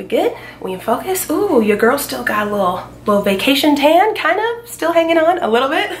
We good? We in focus? Ooh, your girl still got a little, little vacation tan, kind of, still hanging on a little bit.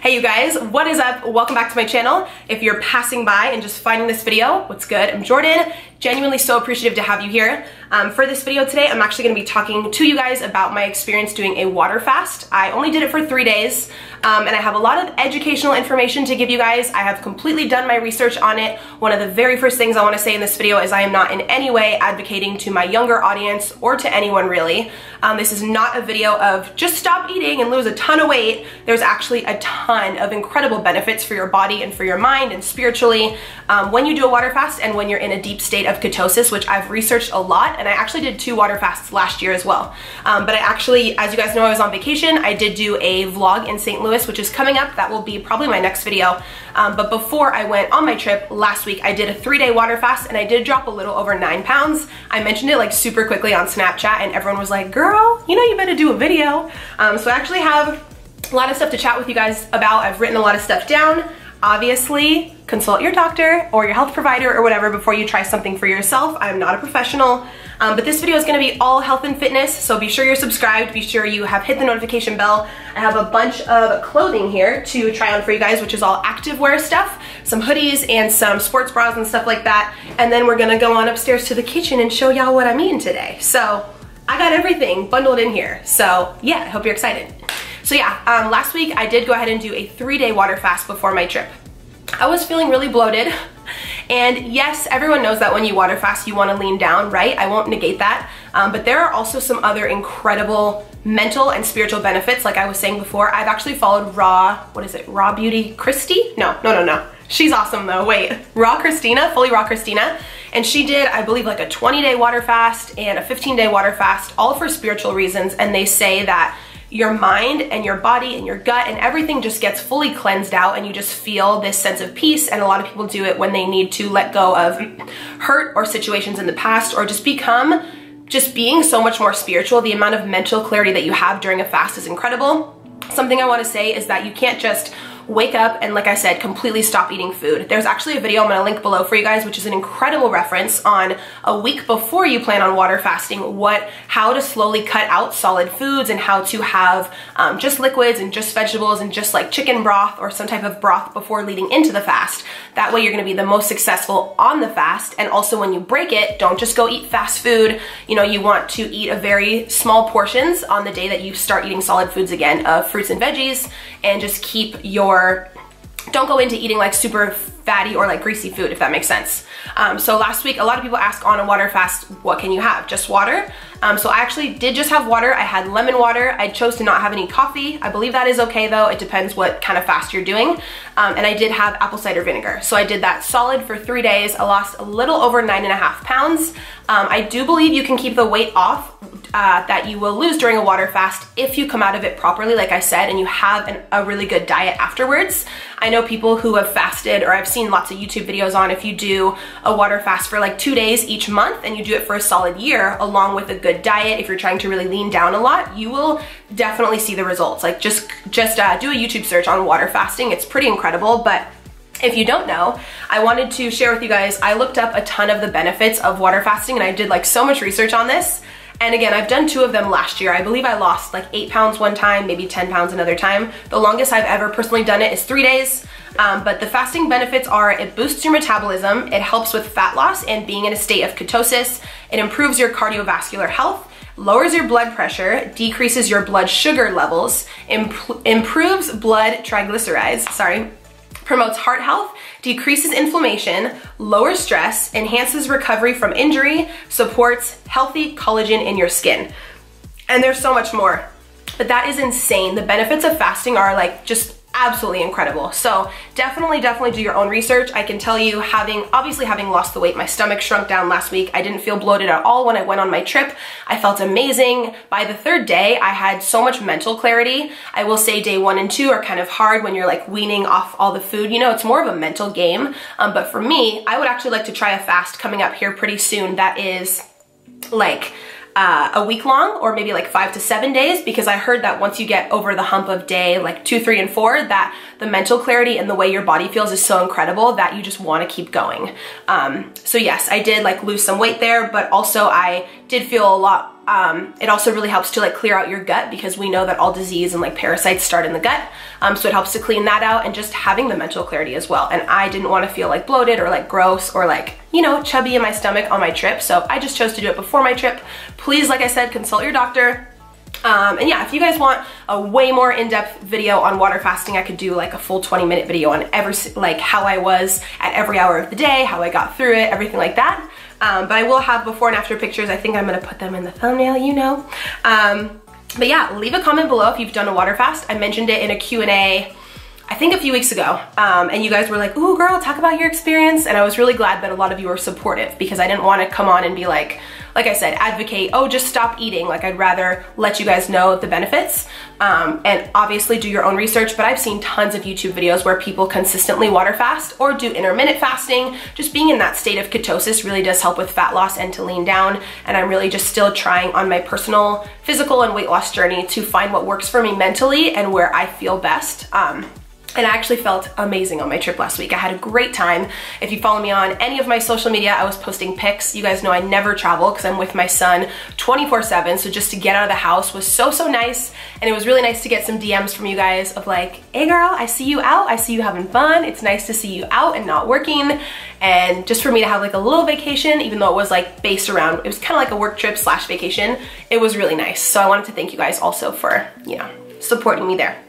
Hey you guys, what is up? Welcome back to my channel. If you're passing by and just finding this video, what's good? I'm Jordan, genuinely so appreciative to have you here. Um, for this video today, I'm actually gonna be talking to you guys about my experience doing a water fast. I only did it for three days, um, and I have a lot of educational information to give you guys. I have completely done my research on it. One of the very first things I wanna say in this video is I am not in any way advocating to my younger audience or to anyone really. Um, this is not a video of just stop eating and lose a ton of weight. There's actually a ton of incredible benefits for your body and for your mind and spiritually um, when you do a water fast and when you're in a deep state of ketosis, which I've researched a lot and I actually did two water fasts last year as well. Um, but I actually, as you guys know, I was on vacation. I did do a vlog in St. Louis, which is coming up. That will be probably my next video. Um, but before I went on my trip last week, I did a three day water fast and I did drop a little over nine pounds. I mentioned it like super quickly on Snapchat and everyone was like, girl, you know you better do a video. Um, so I actually have a lot of stuff to chat with you guys about. I've written a lot of stuff down. Obviously, consult your doctor or your health provider or whatever before you try something for yourself. I'm not a professional, um, but this video is gonna be all health and fitness, so be sure you're subscribed, be sure you have hit the notification bell. I have a bunch of clothing here to try on for you guys, which is all activewear stuff, some hoodies and some sports bras and stuff like that. And then we're gonna go on upstairs to the kitchen and show y'all what I'm eating today. So I got everything bundled in here. So yeah, I hope you're excited. So yeah, um, last week I did go ahead and do a three day water fast before my trip. I was feeling really bloated. And yes, everyone knows that when you water fast, you wanna lean down, right? I won't negate that. Um, but there are also some other incredible mental and spiritual benefits. Like I was saying before, I've actually followed Raw, what is it, Raw Beauty Christy? No, no, no, no. She's awesome though, wait. Raw Kristina, Fully Raw Kristina. And she did, I believe, like a 20 day water fast and a 15 day water fast, all for spiritual reasons. And they say that your mind and your body and your gut and everything just gets fully cleansed out and you just feel this sense of peace. And a lot of people do it when they need to let go of hurt or situations in the past or just become just being so much more spiritual. The amount of mental clarity that you have during a fast is incredible. Something i want to say is that you can't just wake up and like I said, completely stop eating food. There's actually a video I'm gonna link below for you guys, which is an incredible reference on a week before you plan on water fasting, what, how to slowly cut out solid foods and how to have um, just liquids and just vegetables and just like chicken broth or some type of broth before leading into the fast. That way you're gonna be the most successful on the fast. And also when you break it, don't just go eat fast food. You know, you want to eat a very small portions on the day that you start eating solid foods again of fruits and veggies and just keep your don't go into eating like super fatty or like greasy food, if that makes sense. Um, so last week, a lot of people ask on a water fast, what can you have? Just water? Um, so I actually did just have water. I had lemon water. I chose to not have any coffee. I believe that is okay though. It depends what kind of fast you're doing. Um, and I did have apple cider vinegar. So I did that solid for three days. I lost a little over nine and a half pounds. Um, I do believe you can keep the weight off uh, that you will lose during a water fast if you come out of it properly, like I said, and you have an, a really good diet afterwards. I know people who have fasted, or I've seen lots of YouTube videos on if you do a water fast for like two days each month and you do it for a solid year, along with a good diet, if you're trying to really lean down a lot, you will definitely see the results. Like just, just uh, do a YouTube search on water fasting. It's pretty incredible, but if you don't know, I wanted to share with you guys, I looked up a ton of the benefits of water fasting and I did like so much research on this. And again, I've done two of them last year. I believe I lost like eight pounds one time, maybe 10 pounds another time. The longest I've ever personally done it is three days. Um, but the fasting benefits are it boosts your metabolism, it helps with fat loss and being in a state of ketosis, it improves your cardiovascular health, lowers your blood pressure, decreases your blood sugar levels, imp improves blood triglycerides, sorry, promotes heart health, decreases inflammation, lowers stress, enhances recovery from injury, supports healthy collagen in your skin. And there's so much more. But that is insane. The benefits of fasting are like just absolutely incredible. So definitely, definitely do your own research. I can tell you having, obviously having lost the weight, my stomach shrunk down last week. I didn't feel bloated at all when I went on my trip. I felt amazing. By the third day, I had so much mental clarity. I will say day one and two are kind of hard when you're like weaning off all the food. You know, it's more of a mental game. Um, but for me, I would actually like to try a fast coming up here pretty soon that is like uh, a week long or maybe like five to seven days because I heard that once you get over the hump of day like two, three, and four, that the mental clarity and the way your body feels is so incredible that you just want to keep going. Um, so yes, I did like lose some weight there, but also I did feel a lot um, it also really helps to like clear out your gut because we know that all disease and like parasites start in the gut. Um, so it helps to clean that out and just having the mental clarity as well. And I didn't want to feel like bloated or like gross or like, you know, chubby in my stomach on my trip. So I just chose to do it before my trip. Please, like I said, consult your doctor. Um, and yeah, if you guys want a way more in-depth video on water fasting, I could do like a full 20 minute video on every, like how I was at every hour of the day, how I got through it, everything like that. Um, but I will have before and after pictures. I think I'm gonna put them in the thumbnail, you know. Um, but yeah, leave a comment below if you've done a water fast. I mentioned it in a Q&A I think a few weeks ago, um, and you guys were like, ooh girl, talk about your experience. And I was really glad that a lot of you were supportive because I didn't want to come on and be like, like I said, advocate, oh, just stop eating. Like I'd rather let you guys know the benefits um, and obviously do your own research, but I've seen tons of YouTube videos where people consistently water fast or do intermittent fasting. Just being in that state of ketosis really does help with fat loss and to lean down. And I'm really just still trying on my personal physical and weight loss journey to find what works for me mentally and where I feel best. Um, and I actually felt amazing on my trip last week. I had a great time. If you follow me on any of my social media, I was posting pics. You guys know I never travel because I'm with my son 24 7. So just to get out of the house was so, so nice. And it was really nice to get some DMs from you guys of like, hey girl, I see you out. I see you having fun. It's nice to see you out and not working. And just for me to have like a little vacation, even though it was like based around, it was kind of like a work trip slash vacation. It was really nice. So I wanted to thank you guys also for, you know, supporting me there.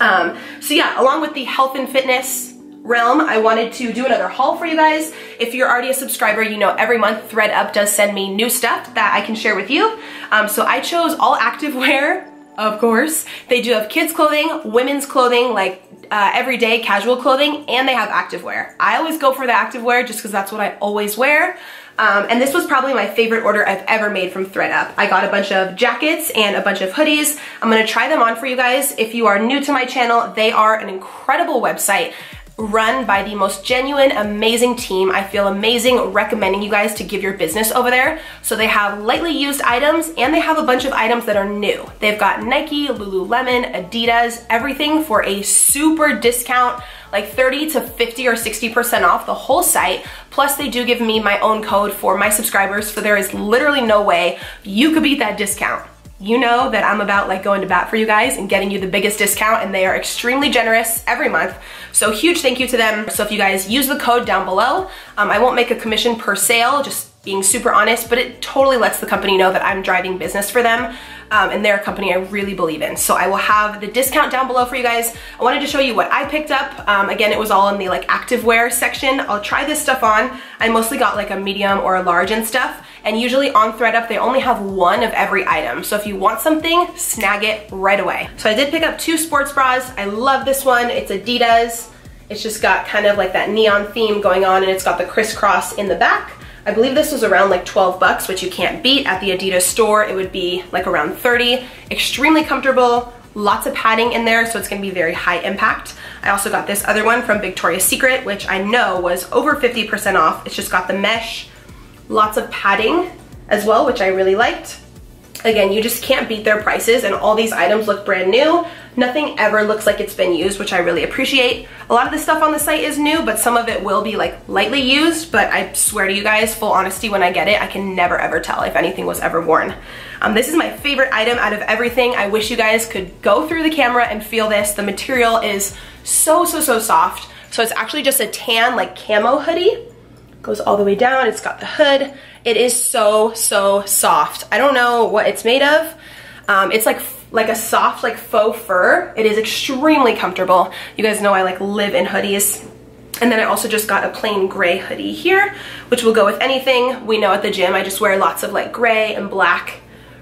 Um, so yeah, along with the health and fitness realm, I wanted to do another haul for you guys. If you're already a subscriber, you know every month thredUP does send me new stuff that I can share with you. Um, so I chose all activewear, of course. They do have kids clothing, women's clothing, like uh, everyday casual clothing, and they have activewear. I always go for the activewear just because that's what I always wear. Um, and this was probably my favorite order I've ever made from thredUP. I got a bunch of jackets and a bunch of hoodies. I'm gonna try them on for you guys. If you are new to my channel, they are an incredible website run by the most genuine, amazing team. I feel amazing recommending you guys to give your business over there. So they have lightly used items and they have a bunch of items that are new. They've got Nike, Lululemon, Adidas, everything for a super discount like 30 to 50 or 60% off the whole site. Plus they do give me my own code for my subscribers, for there is literally no way you could beat that discount you know that I'm about like going to bat for you guys and getting you the biggest discount and they are extremely generous every month. So huge thank you to them. So if you guys use the code down below, um, I won't make a commission per sale, just being super honest, but it totally lets the company know that I'm driving business for them um, and they're a company I really believe in. So I will have the discount down below for you guys. I wanted to show you what I picked up. Um, again, it was all in the like activewear section. I'll try this stuff on. I mostly got like a medium or a large and stuff. And usually on thredUP, they only have one of every item. So if you want something, snag it right away. So I did pick up two sports bras. I love this one. It's Adidas. It's just got kind of like that neon theme going on and it's got the crisscross in the back. I believe this was around like 12 bucks, which you can't beat. At the Adidas store, it would be like around 30. Extremely comfortable, lots of padding in there, so it's gonna be very high impact. I also got this other one from Victoria's Secret, which I know was over 50% off. It's just got the mesh, lots of padding as well, which I really liked. Again, you just can't beat their prices and all these items look brand new. Nothing ever looks like it's been used, which I really appreciate. A lot of the stuff on the site is new, but some of it will be like lightly used, but I swear to you guys, full honesty, when I get it, I can never ever tell if anything was ever worn. Um, this is my favorite item out of everything. I wish you guys could go through the camera and feel this. The material is so, so, so soft. So it's actually just a tan like camo hoodie. Goes all the way down, it's got the hood. It is so, so soft. I don't know what it's made of. Um, it's like like a soft like faux fur. It is extremely comfortable. You guys know I like live in hoodies. And then I also just got a plain gray hoodie here, which will go with anything. We know at the gym I just wear lots of like gray and black.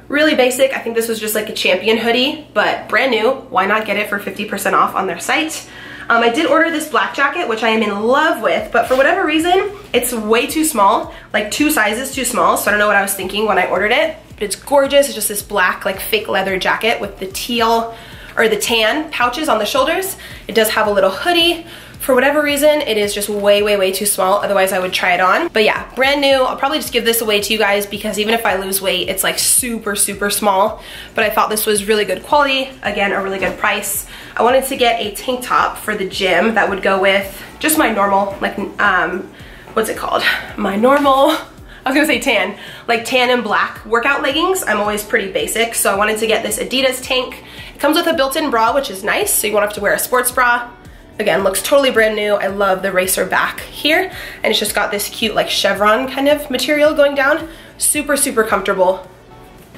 Really basic. I think this was just like a champion hoodie, but brand new. Why not get it for 50% off on their site? Um, I did order this black jacket, which I am in love with, but for whatever reason, it's way too small, like two sizes too small, so I don't know what I was thinking when I ordered it. But it's gorgeous. It's just this black like fake leather jacket with the teal or the tan pouches on the shoulders. It does have a little hoodie For whatever reason, it is just way, way, way too small. Otherwise, I would try it on. But yeah, brand new. I'll probably just give this away to you guys because even if I lose weight, it's like super, super small. But I thought this was really good quality. Again, a really good price. I wanted to get a tank top for the gym that would go with just my normal, like, um, what's it called? My normal, I was gonna say tan, like tan and black workout leggings. I'm always pretty basic, so I wanted to get this Adidas tank. It comes with a built-in bra, which is nice, so you won't have to wear a sports bra. Again, looks totally brand new. I love the racer back here. And it's just got this cute like chevron kind of material going down. Super, super comfortable.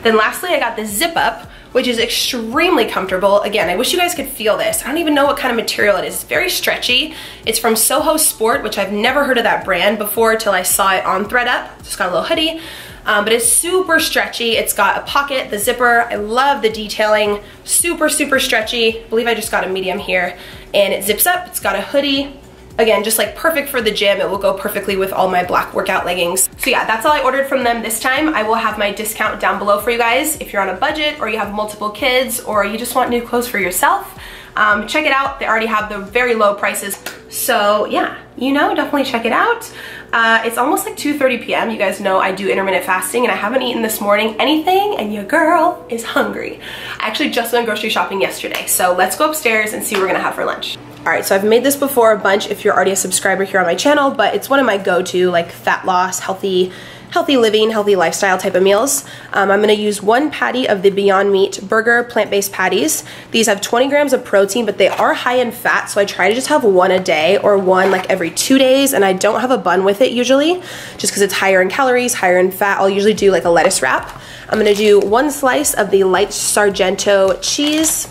Then lastly, I got the zip up, which is extremely comfortable. Again, I wish you guys could feel this. I don't even know what kind of material it is. It's very stretchy. It's from Soho Sport, which I've never heard of that brand before till I saw it on thredUP. Just got a little hoodie. Um, but it's super stretchy. It's got a pocket, the zipper. I love the detailing. Super, super stretchy. I believe I just got a medium here. And it zips up. It's got a hoodie. Again, just like perfect for the gym. It will go perfectly with all my black workout leggings. So yeah, that's all I ordered from them this time. I will have my discount down below for you guys. If you're on a budget or you have multiple kids or you just want new clothes for yourself, um, check it out. They already have the very low prices. So yeah, you know, definitely check it out. Uh, it's almost like 2.30 p.m. You guys know I do intermittent fasting and I haven't eaten this morning anything and your girl is hungry. I actually just went grocery shopping yesterday. So let's go upstairs and see what we're gonna have for lunch. All right, so I've made this before a bunch if you're already a subscriber here on my channel, but it's one of my go-to like fat loss, healthy, healthy living, healthy lifestyle type of meals. Um, I'm gonna use one patty of the Beyond Meat burger plant-based patties. These have 20 grams of protein, but they are high in fat, so I try to just have one a day or one like every two days, and I don't have a bun with it usually, just because it's higher in calories, higher in fat. I'll usually do like a lettuce wrap. I'm gonna do one slice of the light Sargento cheese,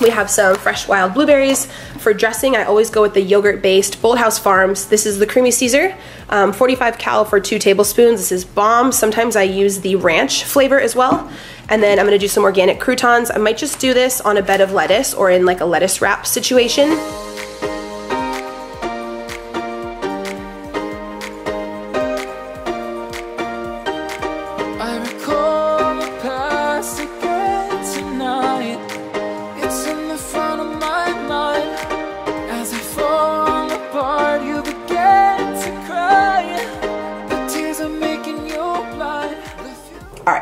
we have some fresh wild blueberries. For dressing, I always go with the yogurt-based Bolthouse Farms. This is the creamy Caesar, um, 45 cal for two tablespoons. This is bomb. Sometimes I use the ranch flavor as well. And then I'm gonna do some organic croutons. I might just do this on a bed of lettuce or in like a lettuce wrap situation.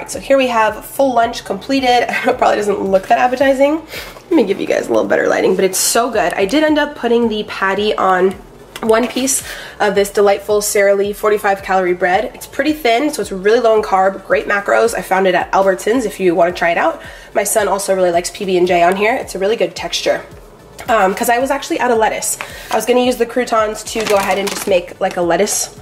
Right, so here we have full lunch completed. It probably doesn't look that appetizing. Let me give you guys a little better lighting, but it's so good. I did end up putting the patty on one piece of this delightful Sara Lee 45 calorie bread. It's pretty thin, so it's really low in carb, great macros. I found it at Albertsons if you want to try it out. My son also really likes PB&J on here. It's a really good texture. Because um, I was actually out of lettuce. I was going to use the croutons to go ahead and just make like a lettuce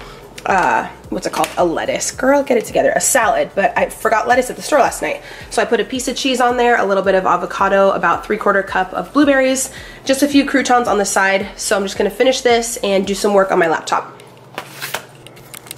uh, what's it called? A lettuce. Girl, get it together. A salad, but I forgot lettuce at the store last night. So I put a piece of cheese on there, a little bit of avocado, about three quarter cup of blueberries, just a few croutons on the side. So I'm just gonna finish this and do some work on my laptop.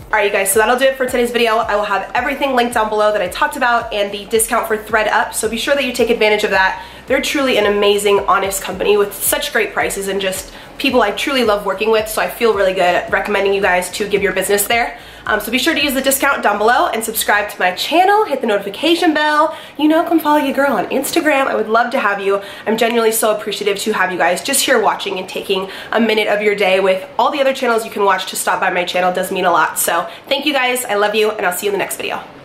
Alright you guys, so that'll do it for today's video. I will have everything linked down below that I talked about and the discount for thredUP, so be sure that you take advantage of that. They're truly an amazing, honest company with such great prices and just people I truly love working with, so I feel really good recommending you guys to give your business there. Um, so be sure to use the discount down below and subscribe to my channel, hit the notification bell. You know, come follow your girl on Instagram. I would love to have you. I'm genuinely so appreciative to have you guys just here watching and taking a minute of your day with all the other channels you can watch to stop by my channel does mean a lot. So thank you guys. I love you and I'll see you in the next video.